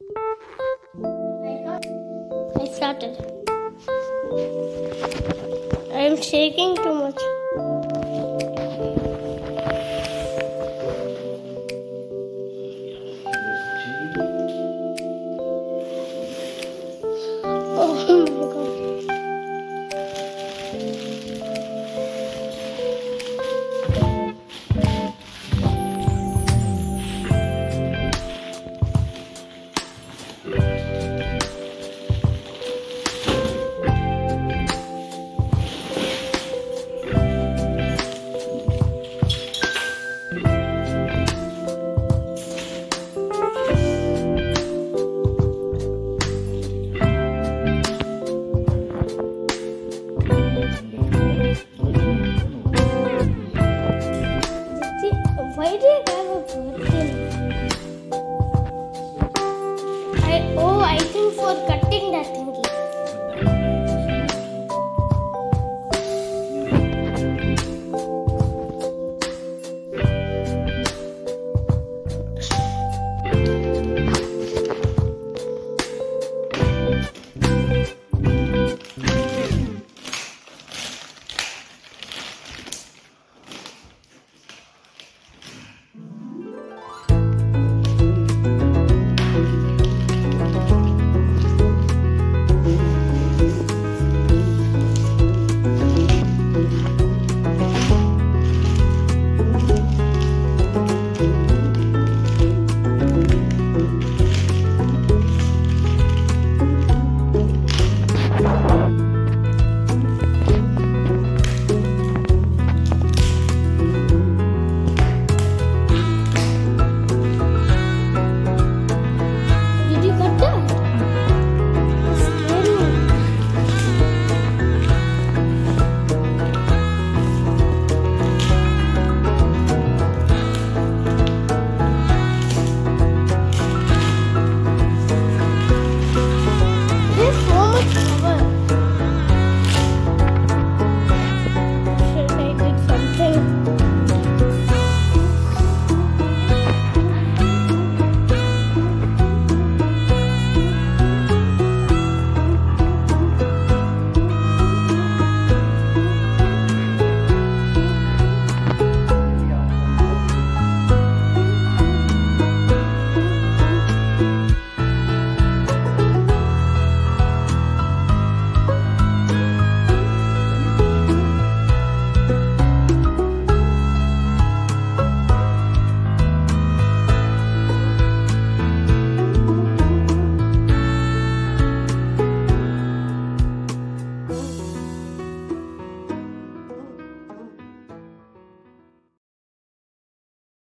I started. I am shaking too much. I oh I think for cutting that thingy.